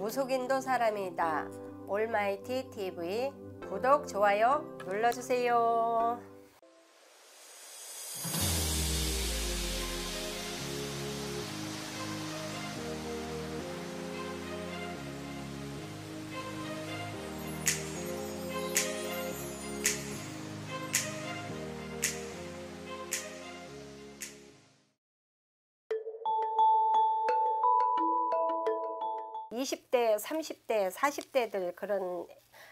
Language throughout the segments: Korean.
무속인도 사람이다. 올마이티 TV 구독, 좋아요 눌러주세요. 이십 대 삼십 대 사십 대들 그런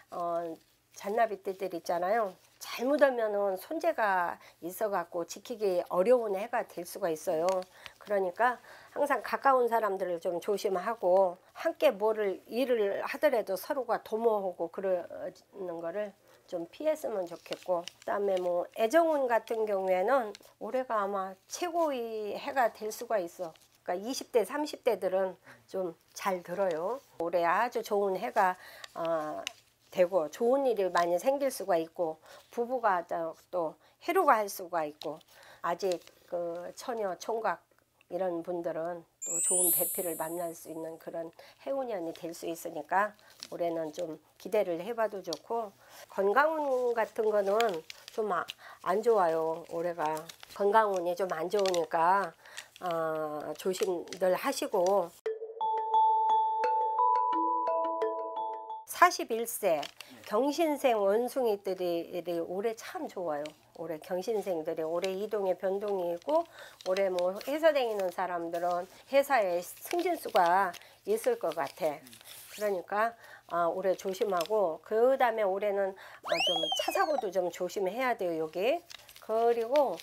어, 잔나비떼들 있잖아요. 잘못하면은 손재가 있어갖고 지키기 어려운 해가 될 수가 있어요. 그러니까 항상 가까운 사람들을 좀 조심하고 함께 뭐를 일을 하더라도 서로가 도모하고 그러는 거를 좀 피했으면 좋겠고 그다음에 뭐 애정운 같은 경우에는 올해가 아마 최고의 해가 될 수가 있어. 그러니까 20대 30대들은 좀 잘 들어요. 올해 아주 좋은 해가 어, 되고 좋은 일이 많이 생길 수가 있고 부부가 또 해로가 할 수가 있고 아직 그 처녀 총각 이런 분들은 또 좋은 배필을 만날 수 있는 그런 해운년이 될 수 있으니까 올해는 좀 기대를 해봐도 좋고 건강운 같은 거는 좀 안 좋아요 올해가 건강운이 좀 안 좋으니까 어, 조심들 하시고 41세 경신생 원숭이들이 올해 참 좋아요. 올해 경신생들이 올해 이동의 변동이 있고 올해 뭐 회사 다니는 사람들은 회사에 승진수가 있을 것 같아. 그러니까 아, 올해 조심하고 그 다음에 올해는 어, 좀 차사고도 좀 조심해야 돼요 여기. 그리고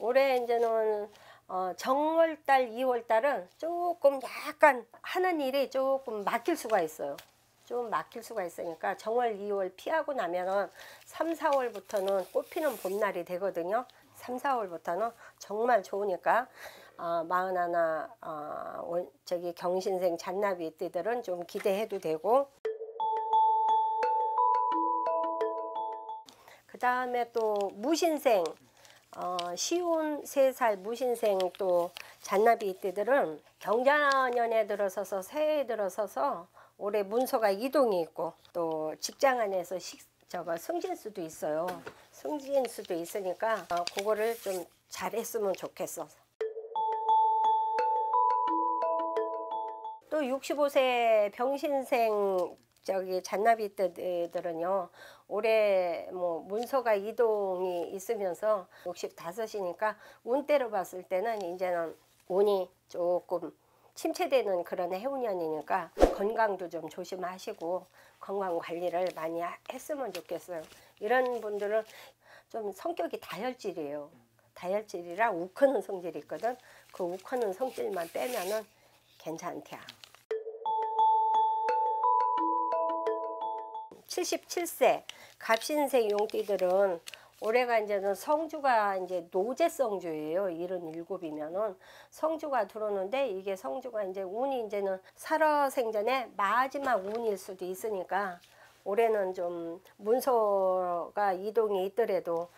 올해 이제는 어, 정월달, 2월달은 조금 약간 하는 일이 조금 막힐 수가 있어요. 좀 막힐 수가 있으니까 정월 2월 피하고 나면은 3, 4월부터는 꽃피는 봄날이 되거든요. 3, 4월부터는 정말 좋으니까 어, 마흔하나 어, 원, 저기 경신생 잔나비 띠들은 좀 기대해도 되고 그 다음에 또 무신생 어, 시온 세 살 무신생 또 잔나비 띠들은 경자년에 들어서서 새해에 들어서서 올해 문서가 이동이 있고 또 직장 안에서 식, 저거 승진 수도 있어요. 승진 수도 있으니까 어, 그거를 좀 잘했으면 좋겠어. 또 65세 병신생 저기 잔나비 때들은요 올해 뭐 문서가 이동이 있으면서 65이니까 운대로 봤을 때는 이제는 운이 조금 침체되는 그런 해운년이니까 건강도 좀 조심하시고 건강 관리를 많이 했으면 좋겠어요. 이런 분들은 좀 성격이 다혈질이에요. 다혈질이라 욱하는 성질이 있거든. 그 욱하는 성질만 빼면은 괜찮대요. 77세 갑신생 용띠들은 올해가 이제는 성주가 이제 노제 성주예요. 77이면은 성주가 들어오는데 이게 성주가 이제 운이 이제는 살아 생전에 마지막 운일 수도 있으니까 올해는 좀 문서가 이동이 있더라도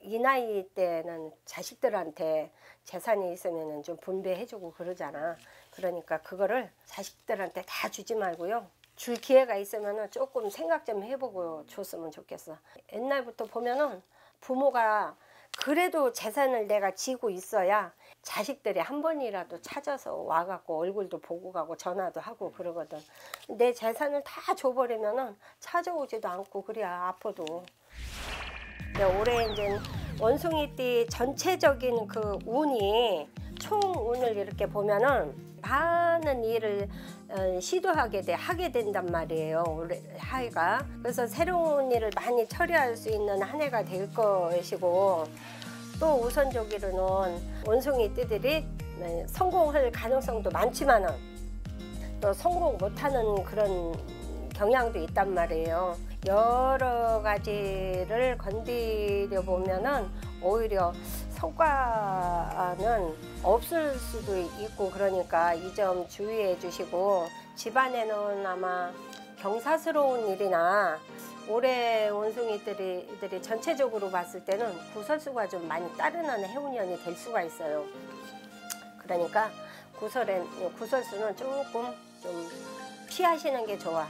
이 나이 때는 자식들한테 재산이 있으면 좀 분배해주고 그러잖아. 그러니까 그거를 자식들한테 다 주지 말고요. 줄 기회가 있으면 조금 생각 좀 해보고 줬으면 좋겠어. 옛날부터 보면은 부모가 그래도 재산을 내가 지고 있어야 자식들이 한 번이라도 찾아서 와갖고 얼굴도 보고 가고 전화도 하고 그러거든. 내 재산을 다 줘버리면은 찾아오지도 않고 그래야 아파도. 올해 이제 원숭이띠 전체적인 그 운이 총 운을 이렇게 보면은 많은 일을 어, 시도하게 돼 하게 된단 말이에요 올해 하이가. 그래서 새로운 일을 많이 처리할 수 있는 한 해가 될 것이고 또 우선적으로는 원숭이 띠들이 네, 성공할 가능성도 많지만은 또 성공 못하는 그런 경향도 있단 말이에요. 여러 가지를 건드려 보면은 오히려 성과는 없을 수도 있고 그러니까 이 점 주의해 주시고 집안에는 아마 경사스러운 일이나 올해 원숭이들이 전체적으로 봤을 때는 구설수가 좀 많이 따르는 해운년이 될 수가 있어요. 그러니까 구설엔, 구설수는 조금 좀 피하시는 게 좋아.